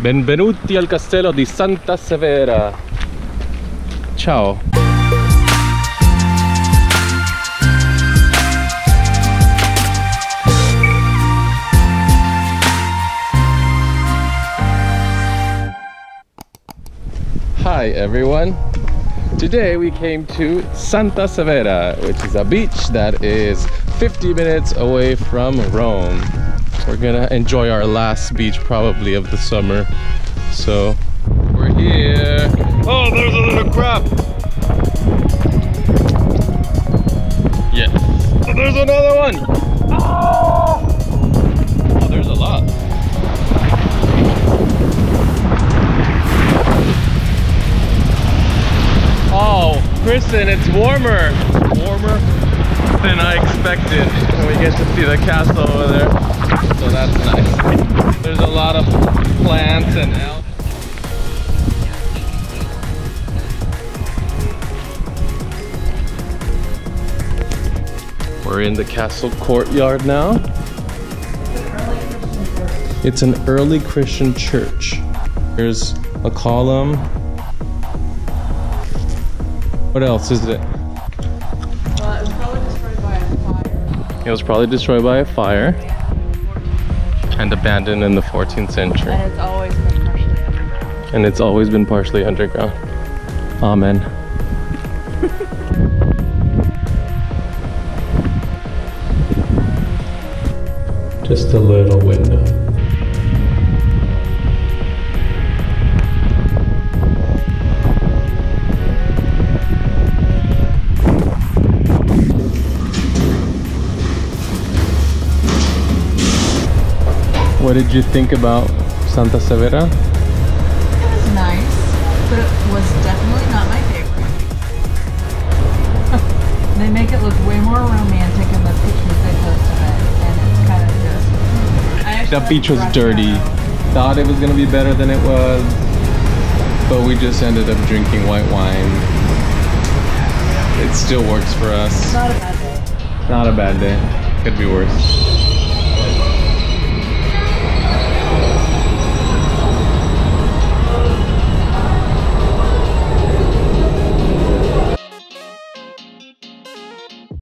Benvenuti al castello di Santa Severa. Ciao. Hi everyone. Today we came to Santa Severa, which is a beach that is 50 minutes away from Rome. We're gonna enjoy our last beach probably of the summer. So we're here. Oh, there's a little crab. Yes. Oh, there's another one. Oh, oh there's a lot. Oh, Kristen, it's warmer. Warmer than I expected. And we get to see the castle over there. So that's nice. There's a lot of plants and elf. We're in the castle courtyard now. It's an early Christian church. There's a column. What else is it? It was probably destroyed by a fire and abandoned in the 14th century. And it's always been partially underground. And it's always been partially underground. Amen. Just a little window. What did you think about Santa Severa? It was nice, but it was definitely not my favorite. they make it look way more romantic in the pictures they posted it, and it's kind of just. I actually beach was dirty. Thought it was gonna be better than it was, but we just ended up drinking white wine. It still works for us. Not a bad day. Not a bad day. Could be worse.